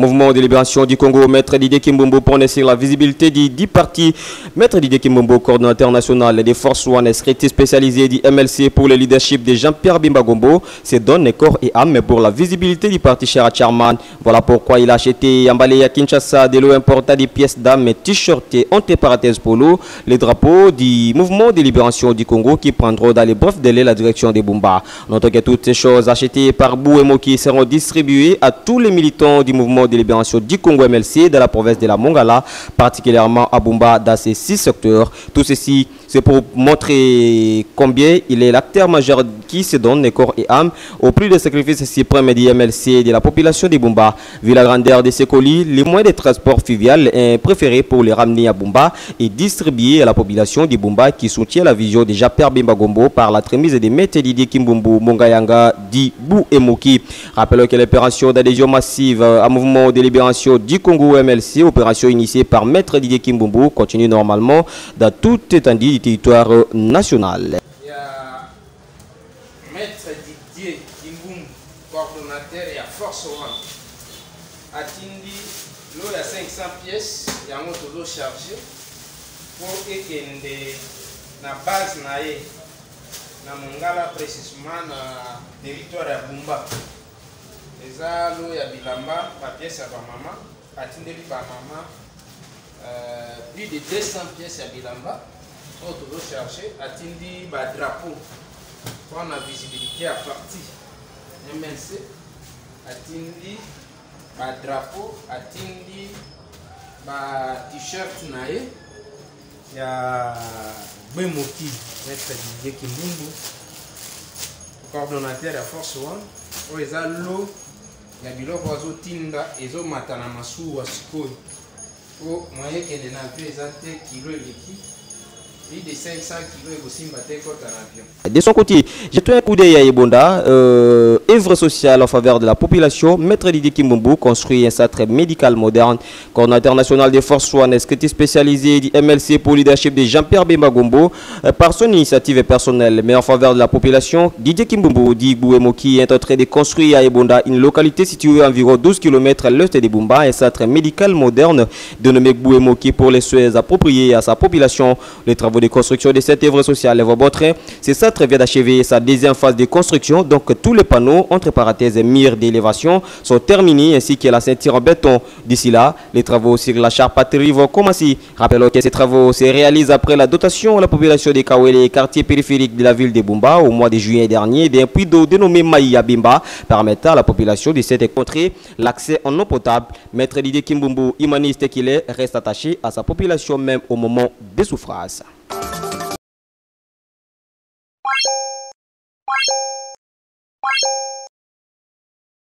mouvement de libération du Congo, Maître Didier Kimbombo, pour sur la visibilité des 10 partis. Maître Didier Kimbombo, coordonnateur national des forces One, secrétaire spécialisé du MLC pour le leadership de Jean-Pierre Bimbagombo, se donne corps et âme pour la visibilité du parti cher Charman. Voilà pourquoi il a acheté emballé à Kinshasa de l'eau importa des pièces d'âme et t-shirts et entre parenthèses polo, les drapeaux du mouvement de libération du Congo qui prendront dans les brefs délais la direction des Bumba. Notons que toutes ces choses achetées par Bouemo qui seront distribuées à tous les militants du mouvement de libération du Congo MLC de la province de la Mongala, particulièrement à Bumba dans ces six secteurs. Tout ceci c'est pour montrer combien il est l'acteur majeur qui se donne les corps et âme au plus de sacrifices suprêmes du MLC et de la population de Bumba. Vu la grandeur de ces colis, les moyens de transport fluvial est préféré pour les ramener à Bumba et distribuer à la population de Bumba qui soutient la vision de Japer Bimba Gombo par la tremise des maîtres Didier Kimbumbu Mongayanga dit Bou et Moki. Rappelons que l'opération d'adhésion massive à mouvement de libération du Congo MLC, opération initiée par maître Didier Kimbumbu, continue normalement dans tout étendue territoire national. Il y a Maître Didier Kimbum, coordonnateur et à Force One. L'eau il y a 500 pièces, il y a un auto chargé pour ekende na base bumba eza lo ya bilamba bapiese ya bamama atindeli bamama euh, plus de 200 pièces ya bilamba oyo tozocharge atindi badrapeau mpona visibilité ya parti mnc atindi badrapeau atindi bat-shirt na ye. Ya gbemoki maître didier kimbumbu coordonnateur ya force one. Oyo eza lo ya biloko azotinda ezomata na masuwa sikoyo. Po moye ekende na avion eza te kilo eleki de 500 kilo ekosimba te ekota na avion De son côté, jetons un coup d'œil à Ebonda, euh, œuvre sociale en faveur de la population. Maître Didier Kimbumbu construit un centre médical moderne. Coordinateur national des forces One, secrétaire spécialisé du MLC pour leadership de Jean-Pierre Bemagombo. Euh, par son initiative personnelle, mais en faveur de la population, Didier Kimbumbu dit Bouemoki est en train de construire à Ebonda une localité située à environ 12 km à l'est de Bumba, un centre médical moderne dénommé Bouemoki pour les soins appropriés à sa population. Les travaux de construction de cette œuvre sociale vont bon train. Ce centre vient d'achever sa deuxième phase de construction, donc tous les panneaux, entre parenthèses, murs d'élévation, sont terminés, ainsi que la ceinture en béton. D'ici là, les travaux sur la charpenterie vont commencer. Rappelons que ces travaux se réalisent après la dotation à la population de Kawele, quartier périphérique de la ville de Bumba, au mois de juillet dernier, d'un puits d'eau dénommé Maïa Bimba, permettant à la population de cette contrée l'accès en eau potable. Maître Didier Kimbumbu, humaniste qu'il est, reste attaché à sa population même au moment des souffrances.